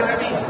para mí.